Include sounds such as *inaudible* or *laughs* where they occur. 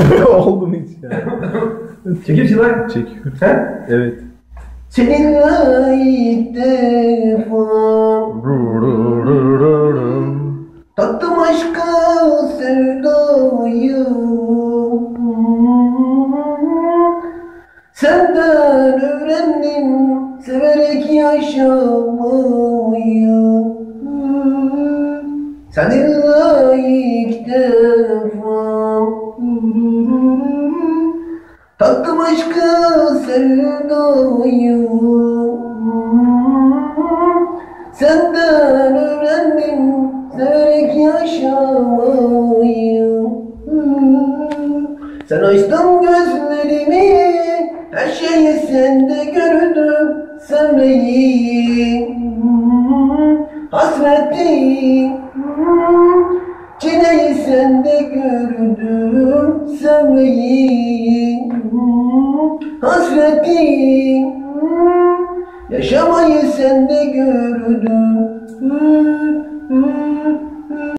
*laughs* Oldu mu hiç ya? *laughs* Çekil Şilay. Çekiyorum. He? Evet. Seninle ilk defa tattım aşka sevdayı Senden öğrendim severek yaşamayı Seninle ilk Tattım aşkı sevdayı Senden öğrendim severek yaşamayı. Sen açtın gözlerimi her şeyi sende gördüm Sevmeyi Hasreti Çileyi sende gördüm Sevmeyi Hasreti Yaşamayı sende gördüm